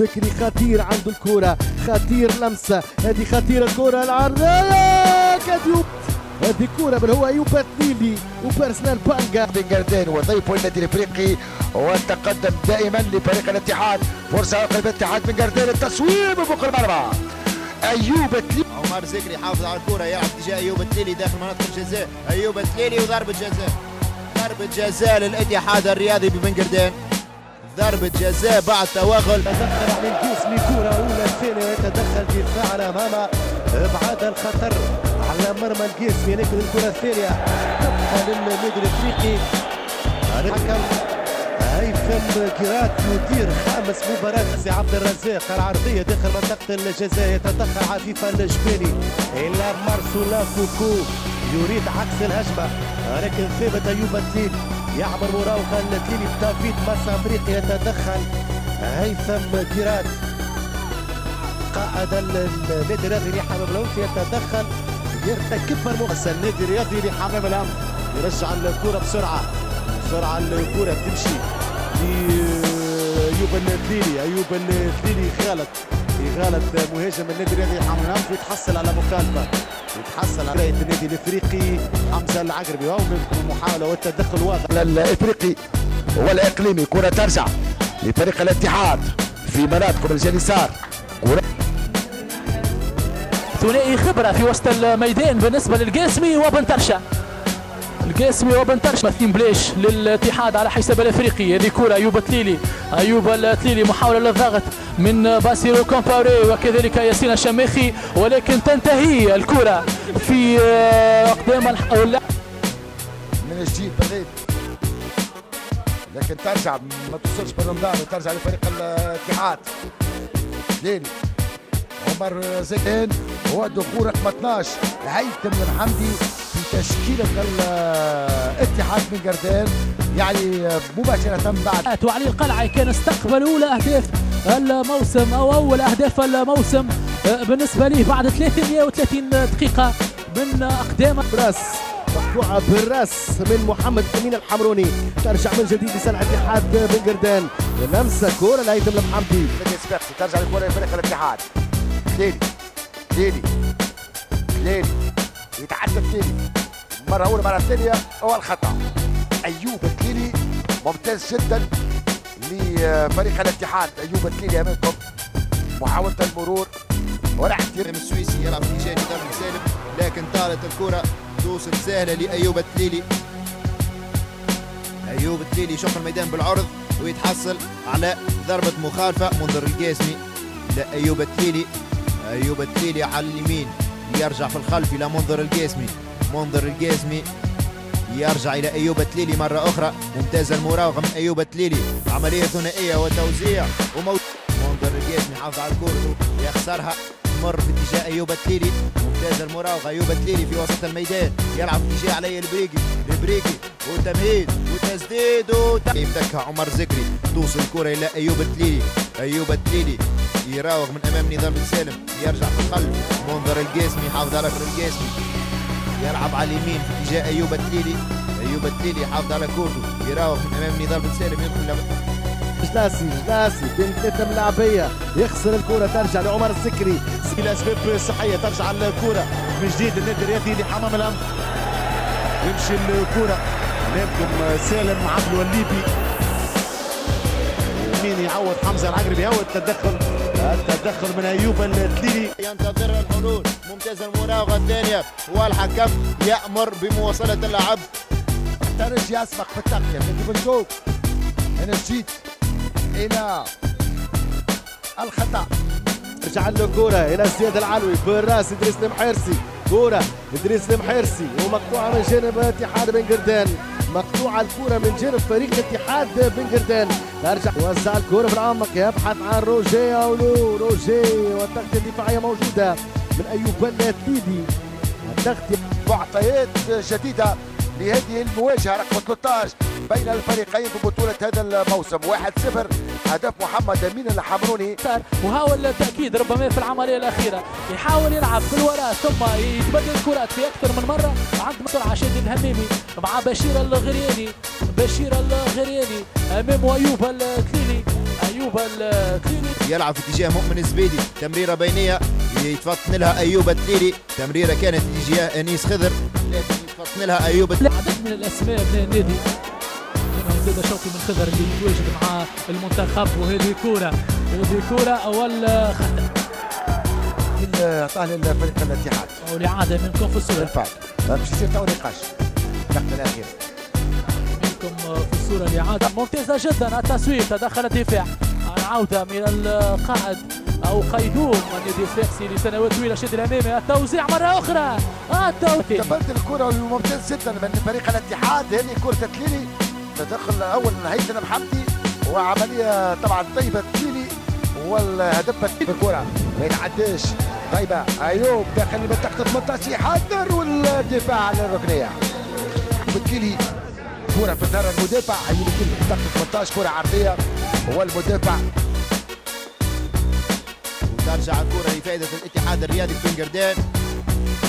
السكري خطير عنده الكرة خطير لمسة. هذه خطيرة الكرة العرضية. كاديوب هذه كرة بل هو؟ أيوب باتليلي وبيرسونال بانجا. بن وضيف النادي الإفريقي والتقدم دائما لفريق الاتحاد. فرصة قلب الاتحاد بن جردين. التصويب فوق المرمى. أيوب تلي عمر زكري حافظ على الكرة يلعب تجاه أيوب التليلي داخل منطقة الجزاء. أيوب التليلي وضربة جزاء. ضربة جزاء للاتحاد الرياضي ببن قردان ضربة جزاء بعد توغل. تدخل على الجسمي كرة أولى ثانية يتدخل دفاع أمام إبعاد الخطر. على مرمى الجسمي لكن الكرة الثانية. تبقى للنادي الأفريقي. الحكم هيثم كيرات يدير خامس مباراة سي عبد الرزاق العرضية داخل منطقة الجزاء. يتدخل عفيفة الجبالي إلى مارسولا كوكو يريد عكس الهجمة. لكن ثابت أيوب التليل يعمل مراوغة لتليلي دافيد ماس أمريكي يتدخل هيثم كيرات قائد النادي الرياضي لحمام الأنف يتدخل. يرتكب المؤسس النادي الرياضي لحمام الأنف يرجع الكرة بسرعة. بسرعة الكرة تمشي. لأيوب التليلي أيوب التليلي خالد. يغالط مهاجم النادي الرياضي لحمام الأنف ويتحصل على مخالفة يتحصل على النادي الإفريقي حمزة العقربي. وهو من محاوله والتدخل واضح. الإفريقي والإقليمي كرة ترجع لفريق الاتحاد في مناطق من اليسار كره ثنائي خبرة في وسط الميدان بالنسبة للقاسمي وبن ترشا. القاسمي وبن ترشا. مثلين بليش للاتحاد على حساب الإفريقي هذه كرة أيوب تليلي أيوب التليلي محاولة للضغط. من باسيرو كومباري وكذلك ياسين الشماخي ولكن تنتهي الكرة في أقدام اللاعب من جديد بغيت لكن ترجع ما توصلش بالرمضان وترجع لفريق الاتحاد. ليلي عمر زيدان هو رقم 12 هيثم الحمدي في تشكيلة الاتحاد من جردان يعني مباشرة بعد. وعلي القلعي كان استقبل أولى أهداف الموسم أو أول أهداف الموسم بالنسبة ليه بعد 330 دقيقة من أقدام براس مقطوعة بالراس من محمد أمين الحمروني. ترجع من جديد لصالح الاتحاد بن قردان لمسة كورة لهيثم الحمدي ترجع الكرة لفريق الاتحاد. ليلي ليلي ليلي يتعدى تليلي مرة أولى مرة ثانية هو الخطأ. أيوب التليلي ممتاز جدا. لفريق الاتحاد أيوب التليلي أمامكم. محاولة المرور. ولا احترام. السويسي يلعب في جانب ضرب سالم لكن طالت الكرة. توصل سهلة لأيوب التليلي أيوب التليلي يشق الميدان بالعرض ويتحصل على ضربة مخالفة منظر القاسمي لأيوب التليلي أيوب التليلي على اليمين يرجع في الخلف إلى منظر القاسمي منظر القاسمي يرجع إلى أيوب التليلي مرة أخرى. ممتاز المراوغة من أيوب التليلي. عملية ثنائية وتوزيع وموت منظر القاسمي حافظ على الكرة يخسرها. مر في اتجاه أيوب التليلي. ممتاز المراوغة أيوب التليلي في وسط الميدان. يلعب اتجاه علي البريقي. البريقي وتمهيد وتسديد وت... يمتكها عمر زكري. توصل الكرة إلى أيوب التليلي. أيوب التليلي يراوغ من أمام نظام السالم. يرجع في الخلف منظر القاسمي يحافظ على القاسمي يلعب على اليمين في اتجاه أيوب التليلي أيوب التليلي يحافظ على كورته يراوغ من أمام نضال بن سالم يدخل جلاسي جلاسي. بين ثلاثة ملاعبية. يخسر الكرة ترجع لعمر السكري. لأسباب صحية ترجع الكرة. من جديد للنادي الرياضي لحمام الأنف يمشي الكرة. أمامكم سالم عبد الليبي مين يعوض حمزة العقربي يعوض التدخل التدخل من أيوب التليلي ينتظر الحلول. ممتاز المراوغة الثانية. والحكم يأمر بمواصلة اللعب. ترج يسبق في التقنية كنت بنشوف من جديد إلى الخطأ. رجع له كرة إلى زياد العلوي. بالراس إدريس المحيرسي. كرة إدريس المحيرسي. ومقطوعة من جانب اتحاد بن قردان. مقطوعة الكرة من جانب فريق اتحاد بن قردان ترجع يوزع الكرة في العمق. يبحث عن روجي اولو روجي والتغطية الدفاعية موجودة. من ايوب التيدي التغطية معطيات جديدة لهذه المواجهة. رقم 13 بين الفريقين في بطولة هذا الموسم. 1-0 هدف محمد أمين الحمروني. وحاول تاكيد ربما في العملية الأخيرة. يحاول يلعب في الوراء ثم يتبدل الكرات في أكثر من مرة. عند سرعه شادي الهميمي مع بشير الغرياني. بشير الغرياني أمام أيوب الكليني. أيوب الكليني. يلعب في اتجاه مؤمن الزبيدي تمريرة بينية يتفطن لها أيوب التليلي تمريرة كانت اتجاه أنيس خضر. لكن يتفطن لها أيوب التليلي. عدد من الأسماء من النادي. زيد شوقي من خضر اللي يتواجد مع المنتخب وهذه كوره هذه كوره اول خطا عطاه للفريق الاتحاد منكم في الصورة بالفعل. باش يصير تو نقاش. اللقطه الاخيره منكم في الصورة الاعاده ممتازة جدا. التسويق. تدخل الدفاع. العودة من القائد أو قيدوم. النادي الفاكسي لسنوات طويلة شد الامامي التوزيع مرة أخرى. التوزيع. تبدل الكرة ممتاز جدا من فريق الاتحاد هذه كرة تتليلي تدخل أول هيثم محمدي وعملية طبعا طيبة تليلي والهدف بالكره ما يتعداش. طيبة. أيوب داخل منطقه 18 يحضر والدفاع على الركنيه بتكيلي كره في ظهر المدافع. ايوب بتكيلي منطقة 18 كره عرضية والمدافع. وترجع الكرة لفائدة الاتحاد الرياضي بنجردان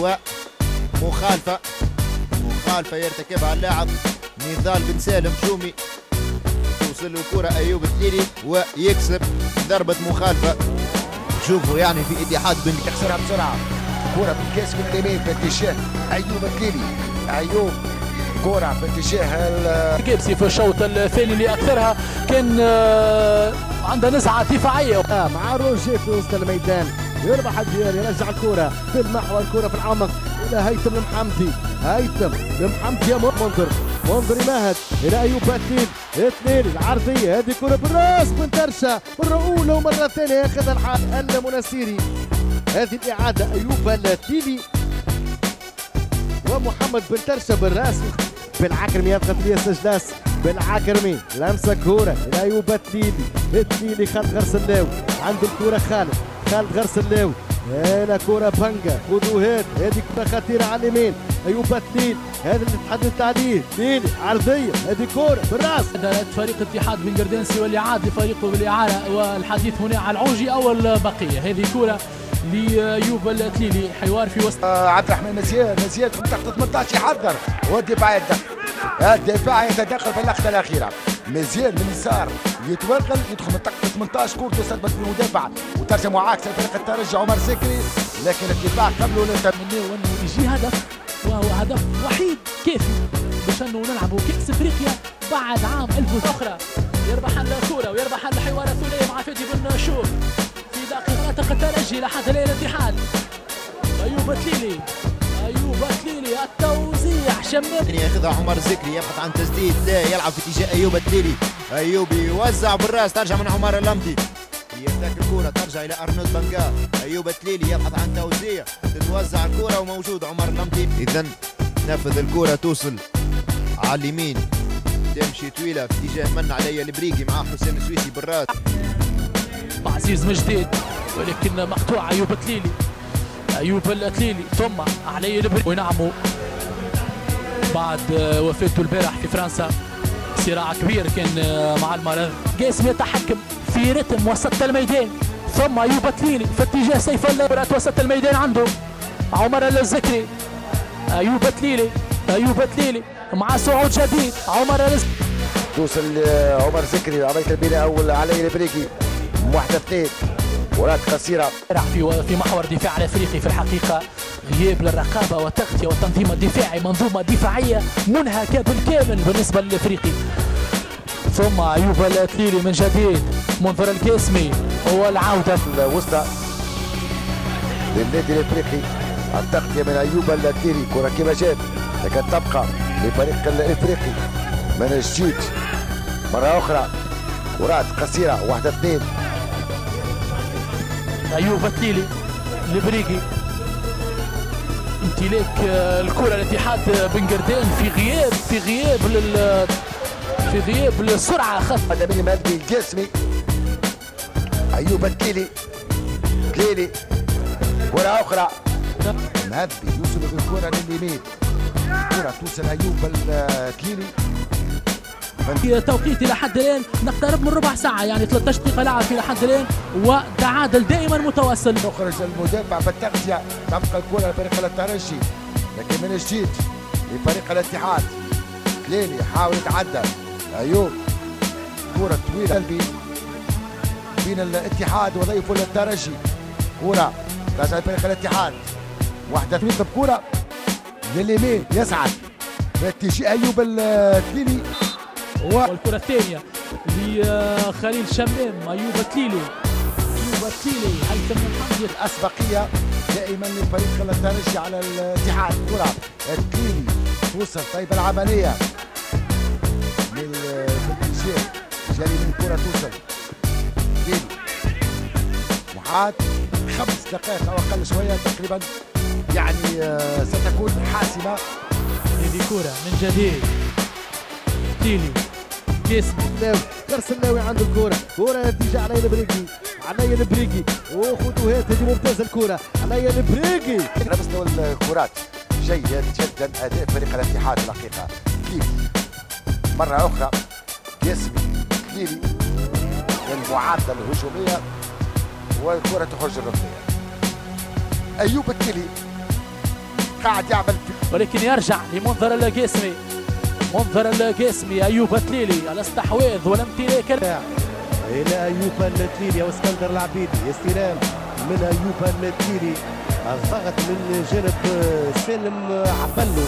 ومخالفة. مخالفة يرتكبها اللاعب. نضال بن سالم شومي. توصل له الكرة أيوب التليلي ويكسب ضربة مخالفة. شوفوا يعني في اتحاد بن يخسرها بسرعة. كرة بالكاس من اليمين في اتجاه أيوب التليلي أيوب كرة في اتجاه ال- جيبسي في الشوط الثاني اللي اكثرها كان آه، عنده نزعة دفاعية. آه، مع روجي في وسط الميدان. يربح الديار يرجع الكرة في المحور. الكرة في العمق إلى هيثم المحمدي. هيثم المحمدي يا منظر. منظر يمهد إلى أيوب باتليل اثنين. العرضية هذه كرة بالراس بن ترشا. مرة أولى ومرة ثانية ياخذ الحال المناسيري هذه الإعادة أيوب التيلي ومحمد بن ترشا بالراس. بالعكرمي يضغط الياس جلاس بالعكرمي لمسة كورة. إلى أيوب التليلي التليلي خالد غرسلاوي عنده الكورة خالد. خالد غرسلاوي هنا كوره بانجا خذوا هاد هذه كوره خطيره على اليمين. ايوب التليل هذا اللي تحدثت عليه تليلي عرضيه هذه كوره بالراس. إدارة فريق اتحاد بن قردانسي واللي عاد لفريقه بالإعارة والحديث هنا على العوجي أو البقية هذه كرة لأيوب التليلي حوار في وسط. آه، عبد الرحمن مزيان مزيان في منطقه 18 يحضر والدفاع يتدخل. الدفاع يتدخل في اللقطة الأخيرة. مزيان من اليسار يتوغل يدخل منطقه 18 كورته سلبت في المدافع وترجم عاكس فريق الترجي عمر سكري لكن الدفاع قبله للتم منه انه يجي هدف وهو هدف وحيد. كافي باش انه نلعبوا كأس افريقيا بعد عام الف أخرى يربح الكرة ويربح الحوار الثنائي مع فادي بن شوف في مناطق الترجي لحد الان الاتحاد. أيوب تليلي أيوب تليلي التوزيع شمال ياخذها عمر زكري يبحث عن تسديد. لا يلعب في اتجاه أيوب التليلي أيوب يوزع بالراس ترجع من عمر اللمتي يفتك الكرة ترجع إلى أرنولد بنجا أيوب التليلي يبحث عن توزيع. تتوزع الكرة وموجود عمر اللمتي إذا نفذ الكرة توصل على اليمين. تمشي طويلة في اتجاه من علي البريقي مع حسين السويسي بالراس. عزيز مجديد ولكن مقطوع أيوب تليلي أيوب التليلي ثم علي البري ونعموا بعد آه، وفاته البارح في فرنسا. صراع كبير كان آه، مع المرض قاسم يتحكم في رتم وسط الميدان. ثم ايوب في اتجاه سيف الله وسط الميدان عنده عمر الزكري. ايوب تليلي ايوب تليلي مع صعود جديد. عمر الزكري توصل آه، عمر زكري. عمليه البناء اول علي البريكي واحدة اثنين كرات قصيرة. راح في في محور الدفاع الإفريقي في الحقيقة. غياب للرقابة والتغطيه والتنظيم الدفاعي منظومة دفاعية منهكة بالكامل بالنسبة للإفريقي. ثم ايوب الأتليلي من جديد منظر القاسمي هو العودة. الوسطى للنادي الإفريقي التغطية من ايوب اللاتيري كرة كما جات لكن تبقى لفريق الإفريقي. من جديد مرة أخرى كرات قصيرة واحدة اثنين. ايوب التليلي البريقي امتلاك آه، الكرة الاتحاد بن قردان في غياب في غياب لل في غياب للسرعة. خاصه هذا من المهدي الجسمي أيوب التليلي تليلي كرة أخرى. مهدي يوصل بالكره لليمين. كرة توصل أيوب التليلي في توقيت إلى حد الآن. نقترب من ربع ساعة يعني 13 دقيقة لعب إلى حد الآن. وتعادل دائما متواصل. تخرج المدافع بالتغذية. تبقى الكرة لفريق الترجي. لكن من جديد لفريق الاتحاد. كليني يحاول يتعدى. أيوب. كرة طويلة. قلبي بين الاتحاد وضيفه الترجي. كرة ترجع فريق الاتحاد. واحدة تميط بكرة لليمين يسعد. باتجاه أيوب التليلي والكرة الثانية لخليل شمام أيوب التليلي أيوب التليلي هيثم محمد الأسبقية دائما لفريق الترجي على الاتحاد؟ كرة التليلي توصل طيب العملية للاتجاه جاري من الكرة توصل تليلي محاد خمس دقائق أو أقل شوية تقريبا. يعني آه، ستكون حاسمة. هذه كرة من جديد. تيلي جسمي الناوي غرس الناوي عنده الكرة كرة تيجي علي البريكي علي البريكي وخذوا هات هذه ممتازة الكرة علي البريكي مستوى الكرات. جيد جدا أداء فريق الاتحاد الحقيقة. كيف مرة أخرى. ياسمي كليلي المعادلة الهجومية. والكرة تخرج الركنيه أيوب الكلي قاعد يعمل ولكن يرجع لمنظر القاسمي منظر القاسمي أيوب التليلي الاستحواذ والامتلاك إلى أيوب التليلي وإسكندر العبيدي استلام من أيوب التليلي الضغط من جانب سالم عبلو.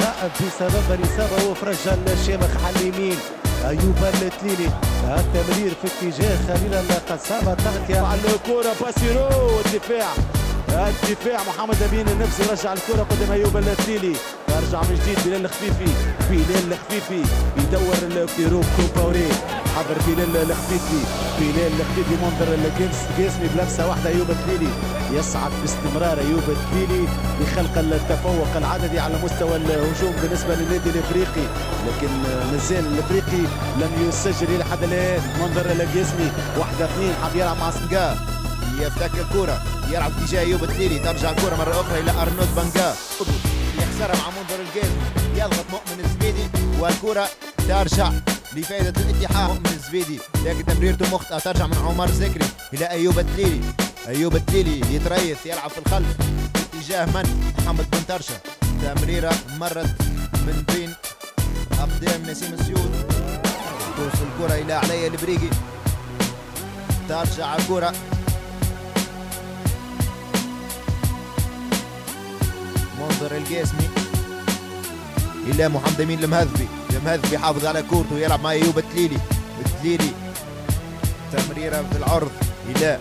غائب بسبب الاصابه وفرج الشامخ على اليمين أيوب التليلي التمرير في اتجاه خليل القصابة تغطية. على الكرة باسيرو الدفاع. الدفاع محمد أمين النفسي رجع الكرة قدام أيوب التليلي. يرجع من جديد بلال الخفيفي بلال الخفيفي يدور الفيروك كومباوري حضر بلال الخفيفي بلال الخفيفي منظر القاسمي بلمسه واحدة ايوب التليلي يصعد باستمرار ايوب التليلي لخلق التفوق العددي على مستوى الهجوم بالنسبة للنادي الإفريقي. لكن مازال الإفريقي لم يسجل إلى حد الان منظر القاسمي واحدة اثنين حاب يلعب مع بانجا يفتك الكرة يلعب اتجاه ايوب التليلي ترجع الكرة مرة أخرى إلى أرنولد بانجا يخسرها مع الجيم يضغط مؤمن الزبيدي والكرة ترجع لفائدة الاتحاد مؤمن الزبيدي لكن تمريرته مخطئة ترجع من عمر زكري إلى أيوب التليلي أيوب التليلي يتريث يلعب في الخلف اتجاه من؟ محمد بن ترشا تمريرة مرت من بين أقدام نسيم السيود. توصل الكرة إلى علي البريقي. ترجع الكرة. منظر القاسمي إلى محمد أمين المهذبي المهذبي حافظ على كورته يلعب مع أيوب التليلي. التليلي تمريرة في العرض إلى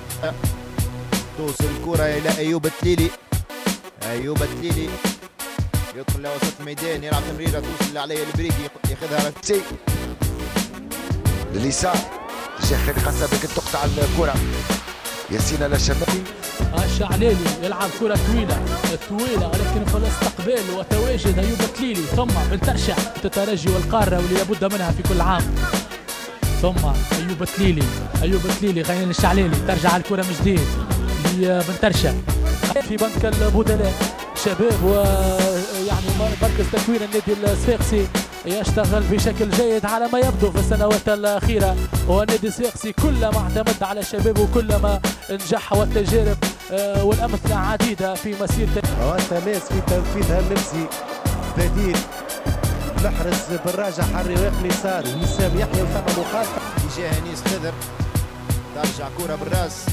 توصل الكرة إلى أيوب التليلي. أيوب التليلي يدخل لوسط الميدان يلعب تمريرة توصل عليه البريكي ياخذها سي لليسار تجاه خالد قصابك تقطع الكرة. ياسين الشمالي الشعليلي يلعب كرة طويلة طويلة ولكن في الاستقبال وتواجد أيوب تليلي ثم بالترشح الترجي والقارة واللي لابد منها في كل عام. ثم أيوب تليلي أيوب تليلي غير الشعليلي ترجع الكرة من جديد لبنترشا في بنك البدلاء شباب ويعني مركز تكوين النادي الصفاقسي يشتغل بشكل جيد على ما يبدو في السنوات الأخيرة. والنادي الصفاقسي كلما اعتمد على الشباب وكلما نجح والتجارب آه، والأمثلة عديدة في مسيرته والتماس في تنفيذها النفسي بديل محرز بالراجع الرواق اليسار وسام يحيى وثم مخالفه اتجاه انيس خضر ترجع كرة بالراس.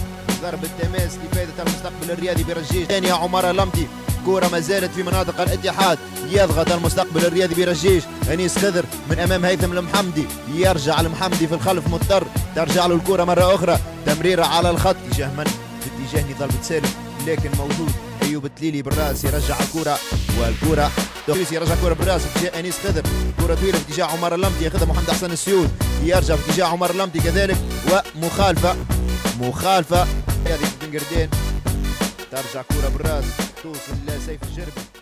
ضرب التماس لفائدة المستقبل الرياضي برجيج. ثاني عمر لمتي. كرة ما زالت في مناطق الاتحاد. يضغط المستقبل الرياضي برجيج. أنيس خضر من أمام هيثم المحمدي. يرجع المحمدي في الخلف مضطر. ترجع له الكرة مرة أخرى. تمريرة على الخط. تجاه من في اتجاه نضال بتسالم لكن موجود. أيوب التليلي بالرأس يرجع الكرة والكرة توفيس يرجع كرة بالرأس اتجاه أنيس خضر. كرة طويلة في اتجاه عمر اللمتي ياخذها محمد حسن السيود. يرجع في اتجاه عمر اللمتي كذلك ومخالفة مخالفة. هذه بن قردين ترجع كرة بالرأس. توصل لسيف الجربي